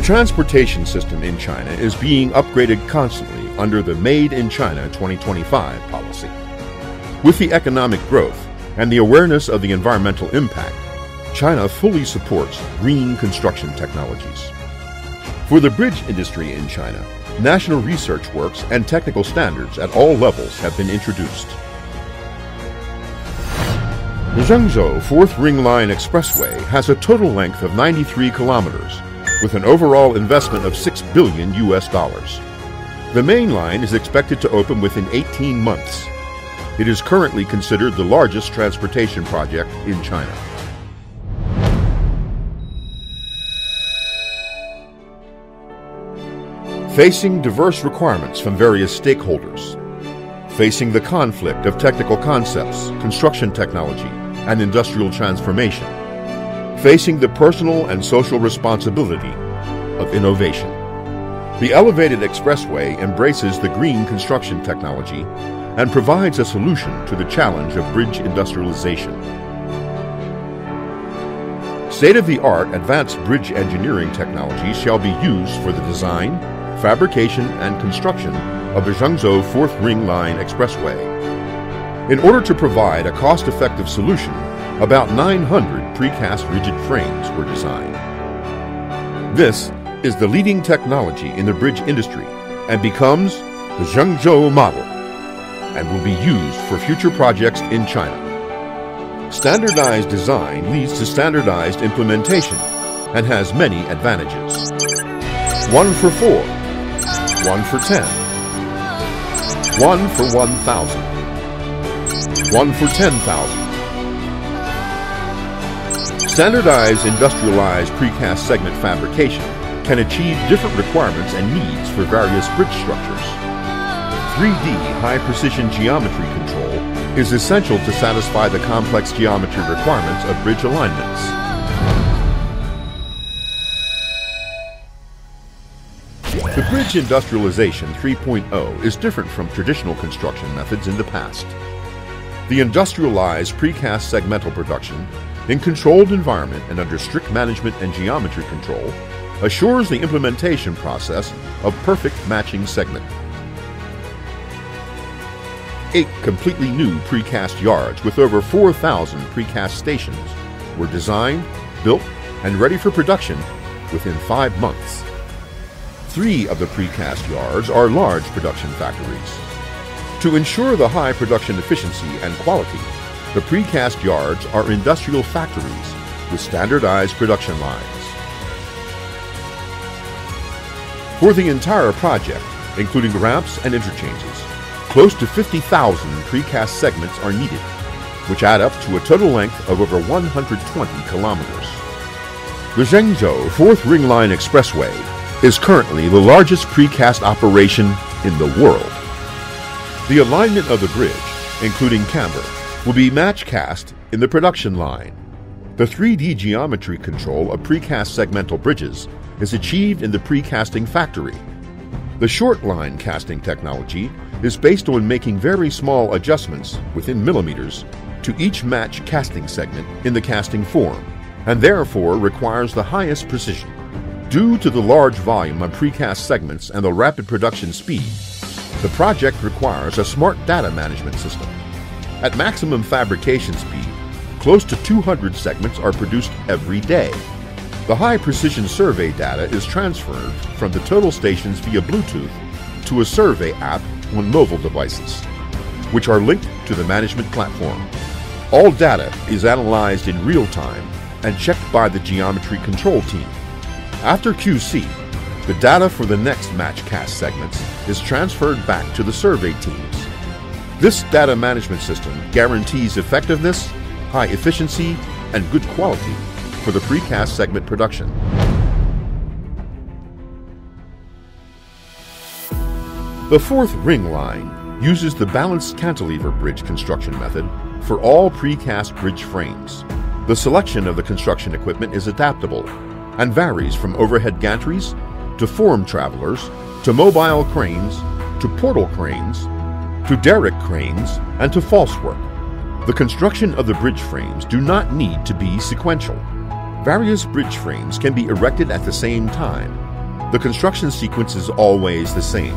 transportation system in China is being upgraded constantly under the Made in China 2025 policy. With the economic growth and the awareness of the environmental impact, China fully supports green construction technologies. For the bridge industry in China, national research works and technical standards at all levels have been introduced. The Zhengzhou Fourth Ring Line Expressway has a total length of 93 kilometers, with an overall investment of 6 billion US dollars. The main line is expected to open within 18 months. It is currently considered the largest transportation project in China. Facing diverse requirements from various stakeholders. Facing the conflict of technical concepts, construction technology, and industrial transformation. Facing the personal and social responsibility of innovation. The elevated expressway embraces the green construction technology and provides a solution to the challenge of bridge industrialization. State of the art advanced bridge engineering technology shall be used for the design, fabrication, and construction of the Zhengzhou Fourth Ring Line Expressway. In order to provide a cost effective solution, about 900 precast rigid frames were designed. This is the leading technology in the bridge industry and becomes the Zhengzhou model and will be used for future projects in China. Standardized design leads to standardized implementation and has many advantages. One for four, one for ten, one for one thousand, one for ten thousand. Standardized industrialized precast segment fabrication can achieve different requirements and needs for various bridge structures. 3D high precision geometry control is essential to satisfy the complex geometry requirements of bridge alignments. The Bridge Industrialization 3.0 is different from traditional construction methods in the past. The industrialized precast segmental production, in controlled environment and under strict management and geometry control, assures the implementation process of perfect matching segment. Eight completely new precast yards with over 4,000 precast stations were designed, built, and ready for production within five months. Three of the precast yards are large production factories. To ensure the high production efficiency and quality, the precast yards are industrial factories with standardized production lines. For the entire project, including ramps and interchanges, close to 50,000 precast segments are needed, which add up to a total length of over 120 kilometers. The Zhengzhou Fourth Ring Line Expressway is currently the largest precast operation in the world. The alignment of the bridge, including camber, will be match cast in the production line. The 3D geometry control of precast segmental bridges is achieved in the precasting factory. The short line casting technology is based on making very small adjustments within millimeters to each match casting segment in the casting form, and therefore requires the highest precision. Due to the large volume of precast segments and the rapid production speed, the project requires a smart data management system. At maximum fabrication speed, close to 200 segments are produced every day. The high precision survey data is transferred from the total stations via Bluetooth to a survey app on mobile devices, which are linked to the management platform. All data is analyzed in real time and checked by the geometry control team. After QC, the data for the next match cast segments is transferred back to the survey teams. This data management system guarantees effectiveness, high efficiency, and good quality for the precast segment production. The fourth ring line uses the balanced cantilever bridge construction method for all precast bridge frames. The selection of the construction equipment is adaptable and varies from overhead gantries to form travelers to mobile cranes to portal cranes to derrick cranes and to false work. The construction of the bridge frames do not need to be sequential. Various bridge frames can be erected at the same time the construction sequence is always the same.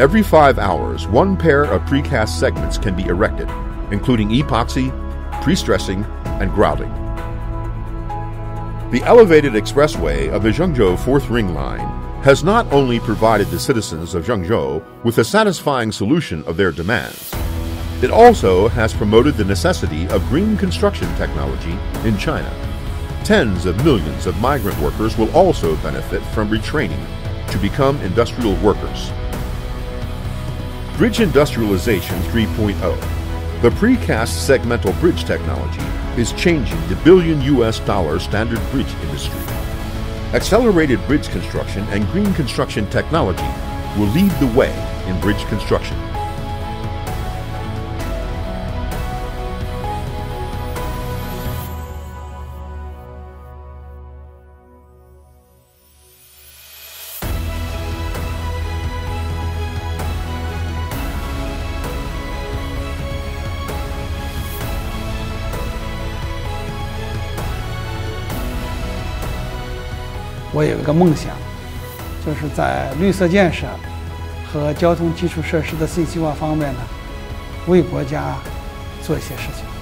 Every five hours, one pair of precast segments can be erected, including epoxy, pre-stressing, and grouting. The elevated expressway of the Zhengzhou Fourth Ring Line has not only provided the citizens of Zhengzhou with a satisfying solution of their demands, it also has promoted the necessity of green construction technology in China. Tens of millions of migrant workers will also benefit from retraining to become industrial workers. Bridge Industrialization 3.0. The precast segmental bridge technology is changing the billion US dollar standard bridge industry. Accelerated bridge construction and green construction technology will lead the way in bridge construction. 我有一个梦想，就是在绿色建设和交通基础设施的信息化方面呢，为国家做一些事情。